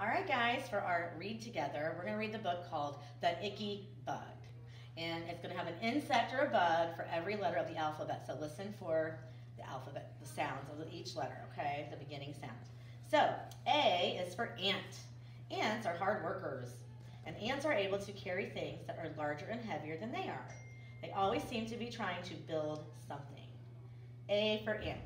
All right, guys, for our read together, we're going to read the book called The Icky Bug. And it's going to have an insect or a bug for every letter of the alphabet. So listen for the alphabet, the sounds of each letter, okay? The beginning sound. So, A is for ant. Ants are hard workers, and ants are able to carry things that are larger and heavier than they are. They always seem to be trying to build something. A for ant.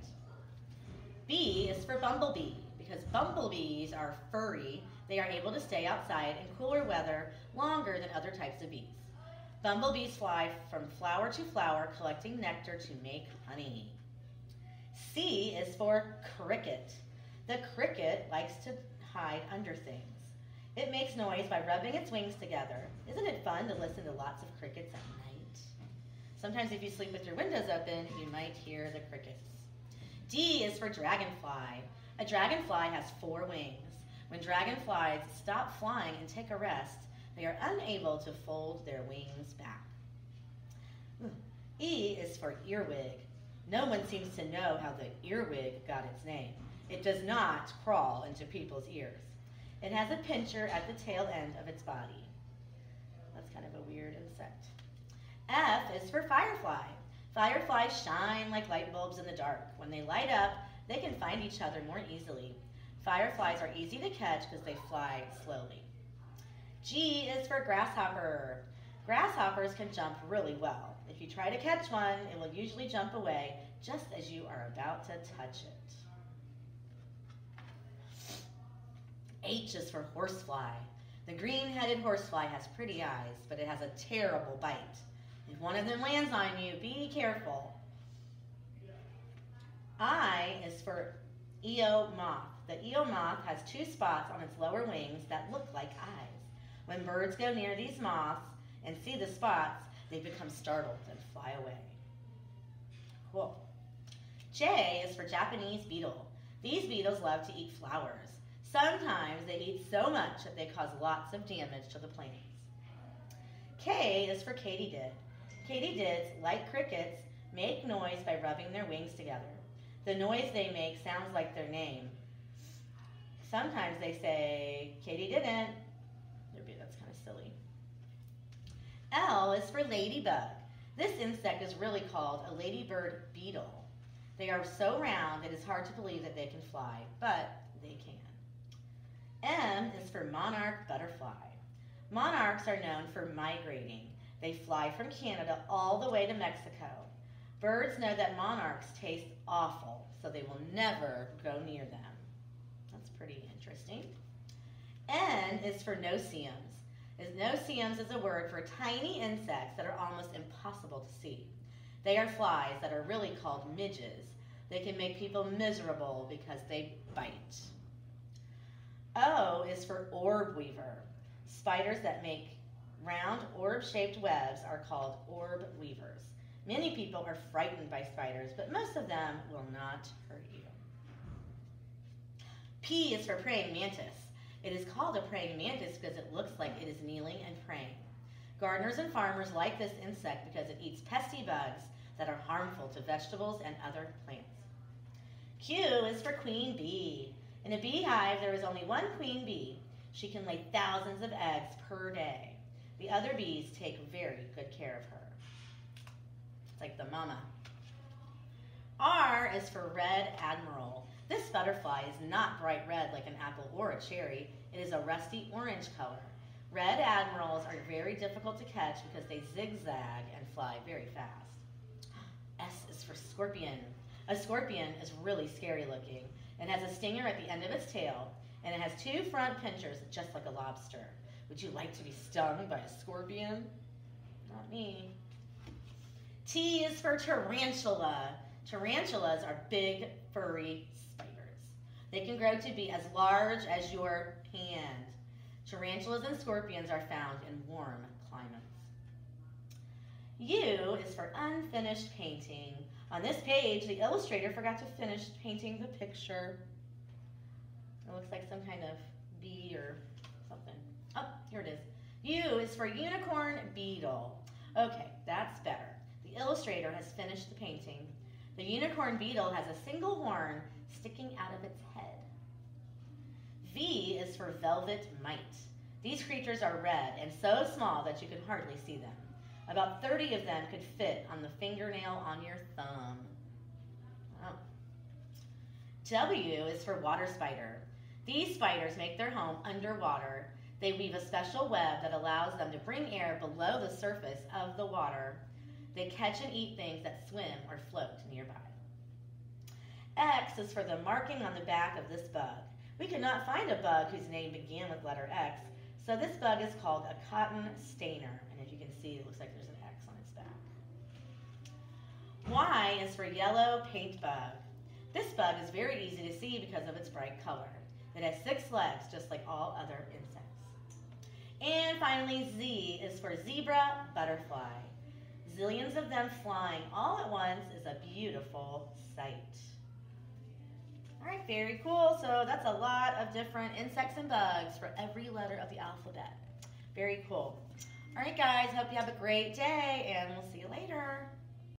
B is for bumblebee because bumblebees are furry. They are able to stay outside in cooler weather longer than other types of bees. Bumblebees fly from flower to flower collecting nectar to make honey. C is for cricket. The cricket likes to hide under things. It makes noise by rubbing its wings together. Isn't it fun to listen to lots of crickets at night? Sometimes if you sleep with your windows open, you might hear the crickets. D is for dragonfly. A dragonfly has four wings. When dragonflies stop flying and take a rest, they are unable to fold their wings back. Hmm. E is for earwig. No one seems to know how the earwig got its name. It does not crawl into people's ears. It has a pincher at the tail end of its body. That's kind of a weird insect. F is for firefly. Fireflies shine like light bulbs in the dark. When they light up, they can find each other more easily. Fireflies are easy to catch because they fly slowly. G is for grasshopper. Grasshoppers can jump really well. If you try to catch one, it will usually jump away just as you are about to touch it. H is for horsefly. The green-headed horsefly has pretty eyes, but it has a terrible bite. If one of them lands on you, be careful. I is for Io moth. The Io moth has two spots on its lower wings that look like eyes. When birds go near these moths and see the spots, they become startled and fly away. Cool. J is for Japanese beetle. These beetles love to eat flowers. Sometimes they eat so much that they cause lots of damage to the plants. K is for katydid. Katydids, like crickets, make noise by rubbing their wings together. The noise they make sounds like their name. Sometimes they say, Katie didn't. That's kind of silly. L is for ladybug. This insect is really called a ladybird beetle. They are so round it is hard to believe that they can fly, but they can. M is for monarch butterfly. Monarchs are known for migrating. They fly from Canada all the way to Mexico. Birds know that monarchs taste awful, so they will never go near them. That's pretty interesting. N is for no-see-ums. No-see-ums is a word for tiny insects that are almost impossible to see. They are flies that are really called midges. They can make people miserable because they bite. O is for orb weaver. Spiders that make round orb-shaped webs are called orb weavers. Many people are frightened by spiders, but most of them will not hurt you. P is for praying mantis. It is called a praying mantis because it looks like it is kneeling and praying. Gardeners and farmers like this insect because it eats pesky bugs that are harmful to vegetables and other plants. Q is for queen bee. In a beehive, there is only one queen bee. She can lay thousands of eggs per day. The other bees take very good care of her. It's like the mama. R is for red admiral. This butterfly is not bright red like an apple or a cherry. It is a rusty orange color. Red admirals are very difficult to catch because they zigzag and fly very fast. S is for scorpion. A scorpion is really scary looking and has a stinger at the end of its tail, and it has two front pinchers just like a lobster. Would you like to be stung by a scorpion? Not me. T is for tarantula. Tarantulas are big, furry spiders. They can grow to be as large as your hand. Tarantulas and scorpions are found in warm climates. U is for unfinished painting. On this page, the illustrator forgot to finish painting the picture. It looks like some kind of bee or something. Oh, here it is. U is for unicorn beetle. Okay, that's better. The illustrator has finished the painting. The unicorn beetle has a single horn sticking out of its head. V is for velvet mite. These creatures are red and so small that you can hardly see them. About 30 of them could fit on the fingernail on your thumb. Wow. W is for water spider. These spiders make their home underwater. They weave a special web that allows them to bring air below the surface of the water. They catch and eat things that swim or float nearby. X is for the marking on the back of this bug. We could not find a bug whose name began with letter X, so this bug is called a cotton stainer. And as you can see, it looks like there's an X on its back. Y is for yellow paint bug. This bug is very easy to see because of its bright color. It has six legs, just like all other insects. And finally, Z is for zebra butterfly. Zillions of them flying all at once is a beautiful sight. All right, very cool. So that's a lot of different insects and bugs for every letter of the alphabet. Very cool. All right, guys, hope you have a great day, and we'll see you later.